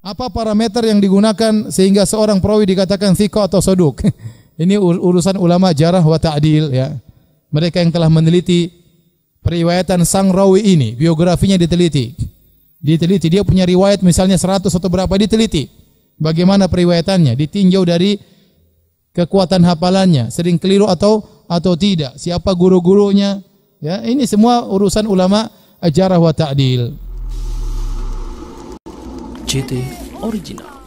Apa parameter yang digunakan sehingga seorang perawi dikatakan thiqah atau soduk? Ini urusan ulama jarah wa ta'dil ya. Mereka yang telah meneliti periwayatan sang rawi ini, biografinya diteliti. Diteliti dia punya riwayat misalnya 100 atau berapa diteliti. Bagaimana periwayatannya? Ditinjau dari kekuatan hafalannya, sering keliru atau atau tidak, siapa guru-gurunya. Ya, ini semua urusan ulama ajarah wa ta'dil. JT Original